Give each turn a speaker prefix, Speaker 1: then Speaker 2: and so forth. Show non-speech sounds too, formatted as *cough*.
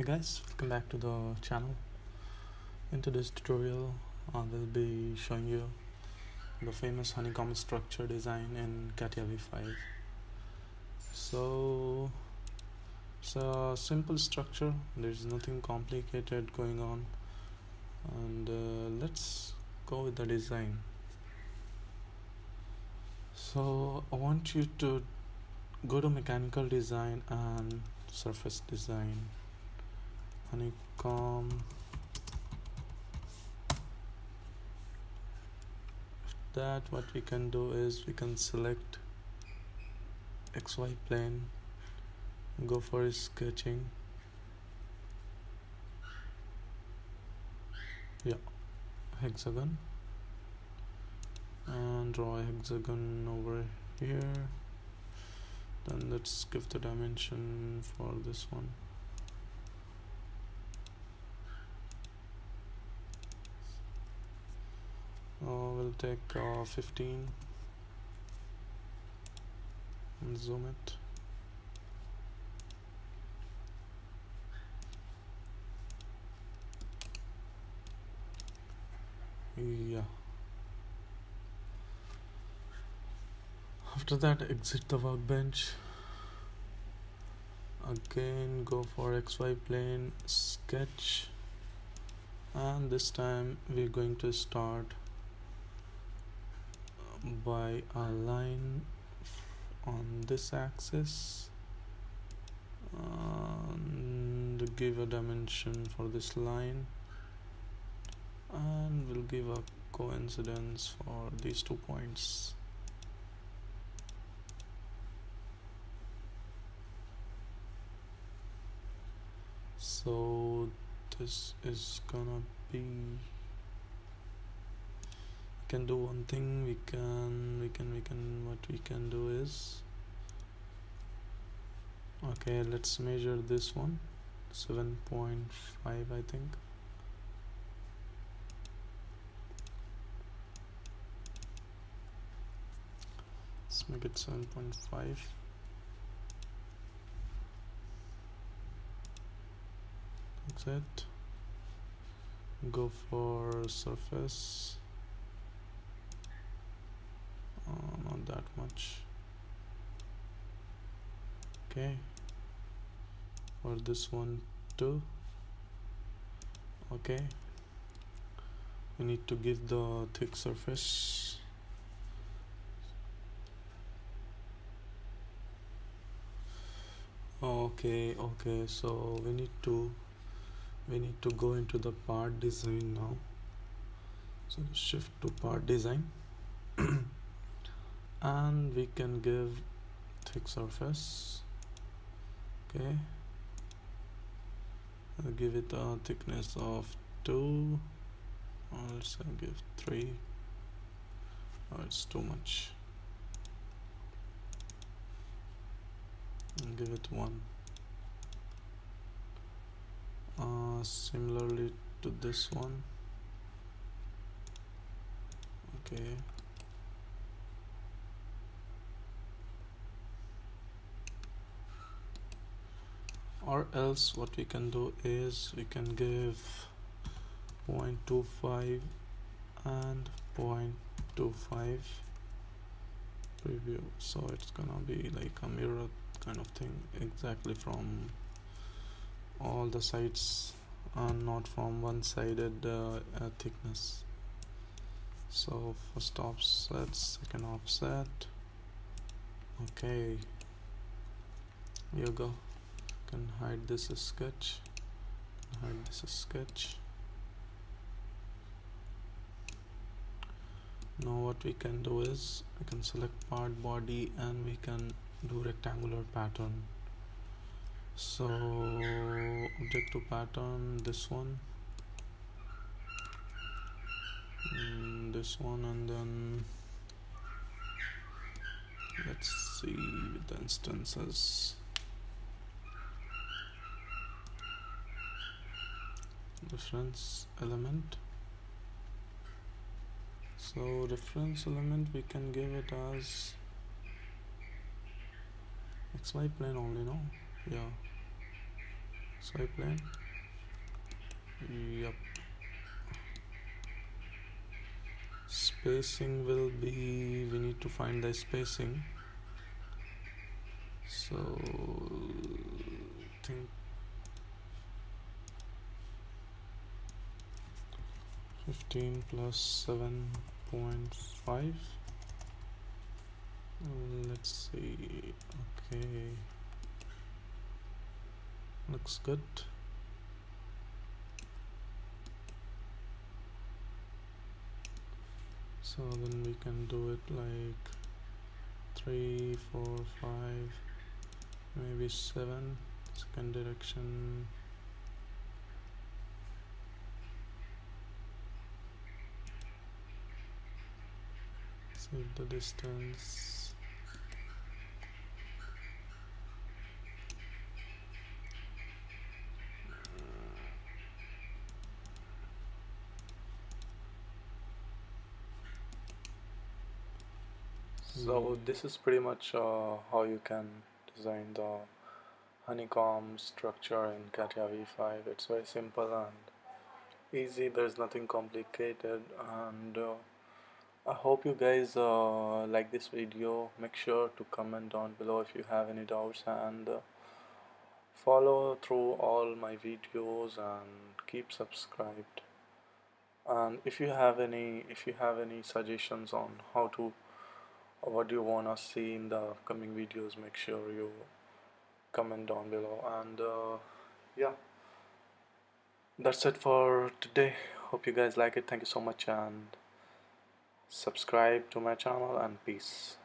Speaker 1: hey guys welcome back to the channel. In today's tutorial I will be showing you the famous honeycomb structure design in CATIA v5 so it's a simple structure. There's nothing complicated going on. And uh, let's go with the design. So I want you to go to mechanical design and surface design honeycomb that what we can do is we can select xy plane go for sketching. Yeah hexagon. And draw a hexagon over here. Then let's give the dimension for this one uh, we'll take uh, 15 and zoom it. Yeah. After that exit the workbench. Again go for xy plane sketch. And this time we're going to start by a line on this axis and give a dimension for this line and we'll give a coincidence for these two points. So this is gonna be can do one thing we can we can we can what we can do is okay let's measure this one 7.5 I think. Let's make it 7.5 that's it. Go for surface uh, not okay. For this one too. Okay. We need to give the thick surface. Okay okay. So we need to we need to go into the part design now. So shift to part design *clears throat* and we can give thick surface. Okay. I'll give it a thickness of 2 or let's give 3 oh it's too much. And give it 1 uh, similarly to this one. Okay or else what we can do is we can give 0.25 and 0.25 preview. So it's gonna be like a mirror kind of thing exactly from all the sides and not from one-sided uh, uh, thickness. So first offset second offset. Okay. You go can hide this sketch. Hide this sketch. Now what we can do is we can select part body and we can do rectangular pattern. So object to pattern this one. Mm, this one and then let's see with the instances reference element. So reference element we can give it as xy plane only no? Yeah. xy plane. Yep spacing will be we need to find the spacing. So think 15 plus 7.5 let's see okay. Looks good. So then we can do it like three four five maybe seven. Second direction the distance. So this is pretty much uh, how you can design the honeycomb structure in CATIA v5 it's very simple and easy. There's nothing complicated and uh, I hope you guys uh, like this video. Make sure to comment down below if you have any doubts and uh, follow through all my videos and keep subscribed. And if you have any if you have any suggestions on how to what do you want to see in the coming videos make sure you comment down below. And uh, yeah. That's it for today. Hope you guys like it. Thank you so much and subscribe to my channel and peace